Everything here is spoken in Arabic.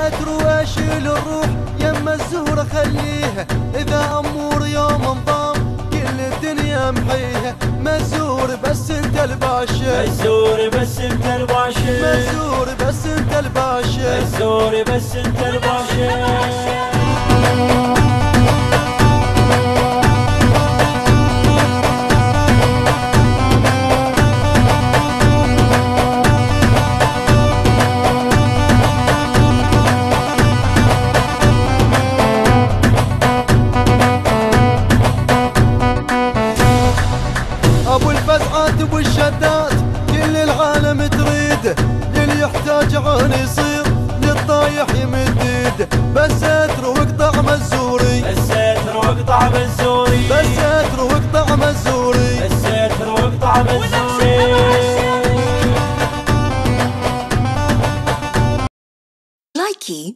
ستر واشيل الروح يما الزهرة خليها إذا أمور يوم انضام كل الدنيا محيها مزور بس أنت الباشا مزور بس أنت الباشا مزور بس أنت الباشا مزور بس أنت الباشا الفزعات والشدات كل العالم تريد للي يحتاج عون يصير للطايح يمد ايده بس ستر واقطع مزوري الستر واقطع بالزوري بس ستر واقطع مزوري الستر واقطع بالزوري Likey